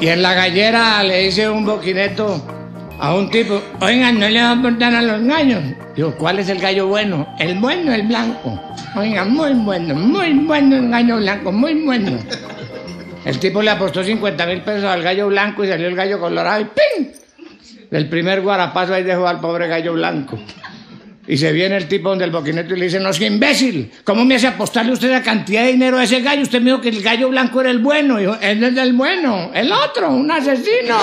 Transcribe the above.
Y en la gallera le dice un boquineto a un tipo, oigan, no le van a aportar a los gallos. Digo, ¿cuál es el gallo bueno? El bueno, el blanco. Oiga, muy bueno, muy bueno el gallo blanco, muy bueno. El tipo le apostó 50 mil pesos al gallo blanco y salió el gallo colorado y ¡ping! Del primer guarapazo ahí dejó al pobre gallo blanco. Y se viene el tipo donde el boquineto y le dice, no, es imbécil, ¿cómo me hace apostarle usted la cantidad de dinero a ese gallo? Usted me dijo que el gallo blanco era el bueno. Y yo, él es el bueno, el otro, un asesino.